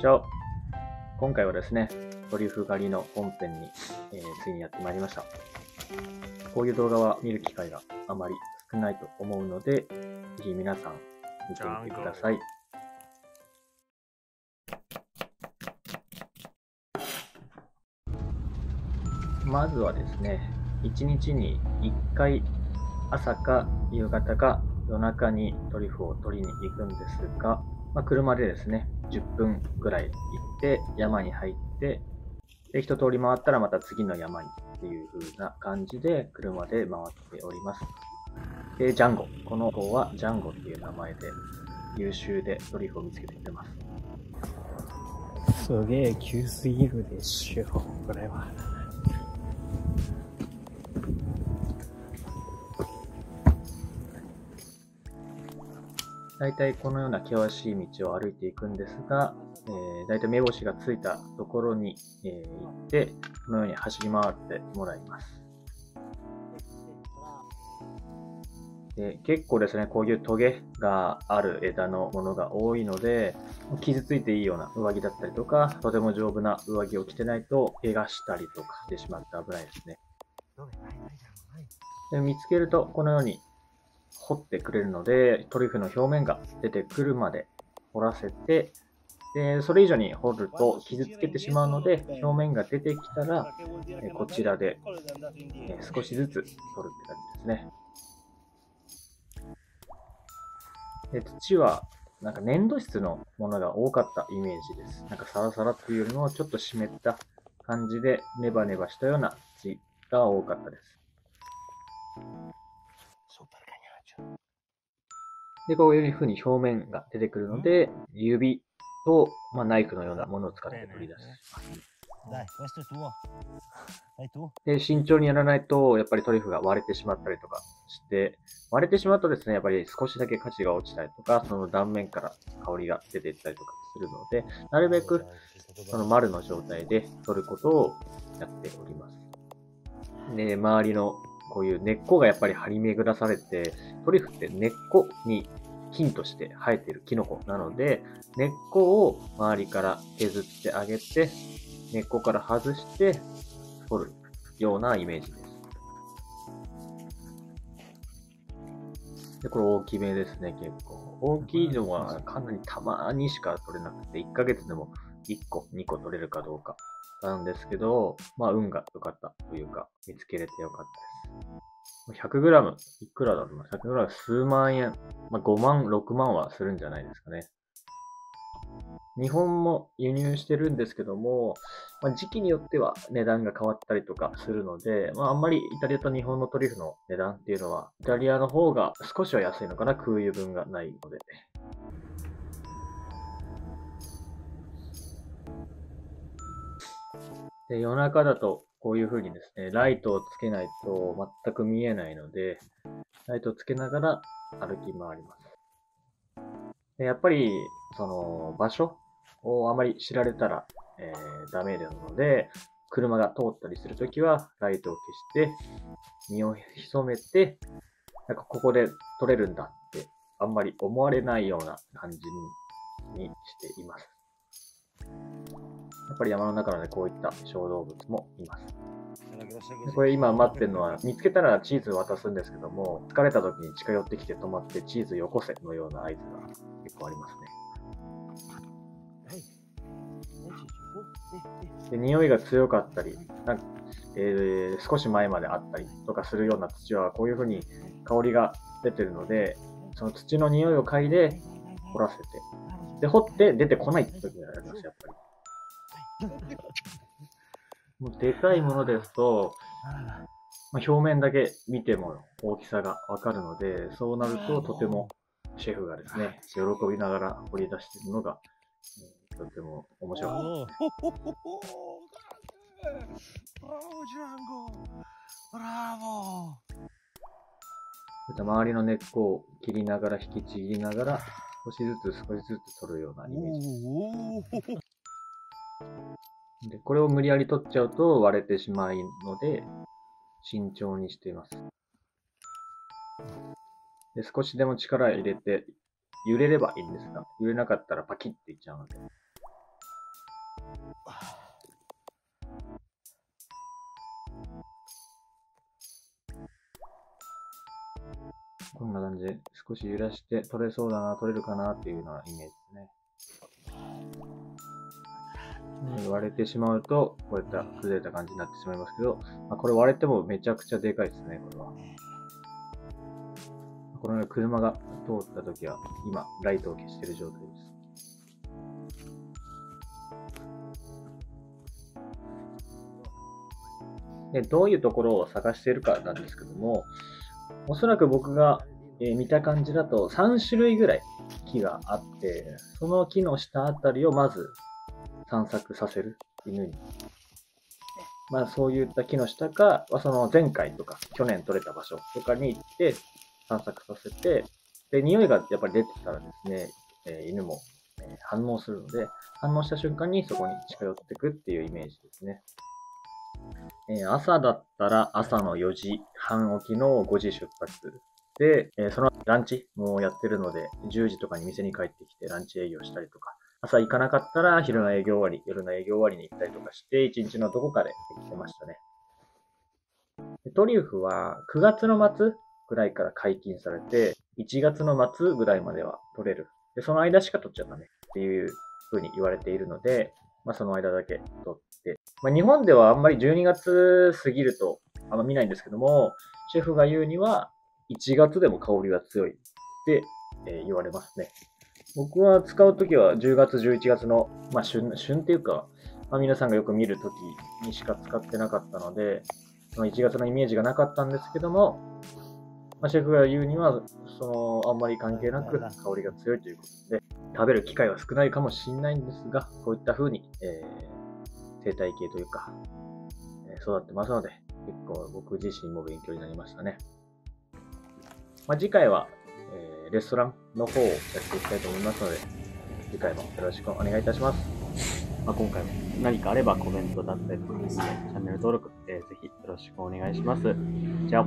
じゃあ、今回はですね、トリュフ狩りの本編に、えーついにやってまいりました。こういう動画は見る機会があまり少ないと思うので、ぜひ皆さん見てみてください。まずはですね、1日に1回朝か夕方か夜中にトリュフを取りに行くんですが、まあ、車でですね、10分ぐらい行って山に入って、で、一通り回ったらまた次の山にっていう風な感じで車で回っております。で、ジャンゴ。この子はジャンゴっていう名前で優秀でトリフを見つけてきてます。すげえ急すぎるでしょ、これは。大体このような険しい道を歩いていくんですが、えー、大体目星がついたところに、えー行って、このように走り回ってもらいます。で結構ですね、こういうトゲがある枝のものが多いので、傷ついていいような上着だったりとか、とても丈夫な上着を着てないと、怪我したりとかしてしまって危ないですね。で見つけると、このように掘ってくれるので、トリュフの表面が出てくるまで掘らせて、で、それ以上に掘ると傷つけてしまうので、表面が出てきたら、えこちらで、え少しずつ取るって感じですね。で土は、なんか粘土質のものが多かったイメージです。なんかサラサラっていうよりもちょっと湿った感じでネバネバしたような土が多かったです。で、こういう風に表面が出てくるので、指と、まあ、ナイフのようなものを使って取り出します。で、慎重にやらないと、やっぱりトリュフが割れてしまったりとかして、割れてしまうとですね、やっぱり少しだけ価値が落ちたりとか、その断面から香りが出ていったりとかするので、なるべくその丸の状態で取ることをやっております。で、周りのこういう根っこがやっぱり張り巡らされて、トリュフって根っこに菌として生えているキノコなので、根っこを周りから削ってあげて、根っこから外して取るようなイメージです。で、これ大きめですね、結構。大きいのはかなりたまにしか取れなくて、1ヶ月でも1個、2個取れるかどうかなんですけど、まあ運が良かったというか、見つけれて良かったです。100g、いくらだろうな ?100g 数万円。まあ5万、6万はするんじゃないですかね。日本も輸入してるんですけども、まあ、時期によっては値段が変わったりとかするので、まあ、あんまりイタリアと日本のトリュフの値段っていうのは、イタリアの方が少しは安いのかな、空輸分がないので。で夜中だとこういう風にですね、ライトをつけないと全く見えないので、ライトをつけながら歩き回ります。でやっぱり、その、場所をあまり知られたら、えーダメなので、車が通ったりするときは、ライトを消して、身を潜めて、なんかここで撮れるんだって、あんまり思われないような感じにしています。やっぱり山の中なのでこういった小動物もいます。これ今待ってるのは、見つけたらチーズ渡すんですけども、疲れた時に近寄ってきて止まってチーズよこせのような合図が結構ありますね。Eh, eh. で匂いが強かったり、なんかえー少し前まであったりとかするような土はこういう風に香りが出てるので、その土の匂いを嗅いで掘らせて、で、掘って出てこないって時があります、やっぱり。もうでかいものですと、まあ、表面だけ見ても大きさがわかるので、そうなるととてもシェフがですね、喜びながら掘り出しているのが、えーとても面白か。Oh, oh, oh, oh, oh, った周りの根っこを切りながら引きちぎりながら、少しずつ少しずつ取るようなイメージ。で、これを無理やり取っちゃうと割れてしまうので、慎重にしています。で、少しでも力入れて揺れればいいんですが、揺れなかったらパキッていっちゃうので。こんな感じで少し揺らして取れそうだな、取れるかなっていうようなイメージ割れてしまうと、こういった崩れた感じになってしまいますけど、まあ、これ割れてもめちゃくちゃでかいですね、これは。このように車が通った時は、今、ライトを消している状態です。で、どういうところを探しているかなんですけども、おそらく僕が、え見た感じだと3種類ぐらい木があって、その木の下あたりをまず散策させる、犬に。まあそういった木の下か、まあその前回とか去年取れた場所とかに行って散策させて、で、匂いがやっぱり出てきたらですね、えー犬も、え反応するので、反応した瞬間にそこに近寄ってくっていうイメージですね。えー朝だったら朝の4時半起きの5時出発。で、えーそのランチもやってるので、10時とかに店に帰ってきてランチ営業したりとか、朝行かなかったら昼の営業終わり、夜の営業終わりに行ったりとかして、1日のどこかで来てましたね。トリュフは9月の末ぐらいから解禁されて、1月の末ぐらいまでは取れる。で、その間しか取っちゃダメっていう風に言われているので、まあその間だけ取って。まあ日本ではあんまり12月過ぎるとあんま見ないんですけども、シェフが言うには1月でも香りが強いって、えー言われますね。僕は使うときは10月、11月の、まあ旬、旬っていうか、まあ皆さんがよく見るときにしか使ってなかったので、その1月のイメージがなかったんですけども、まあ、シェフが言うには、その、あんまり関係なく香りが強いということで、食べる機会は少ないかもしれないんですが、こういった風に、えー生態系というか、えー育ってますので、結構僕自身も勉強になりましたね。まあ、次回は、えーレストランの方をやっていきたいと思いますので、次回もよろしくお願いいたします。まあ、今回も何かあればコメントだったりとかですね、チャンネル登録、えーぜひよろしくお願いします。じゃあ。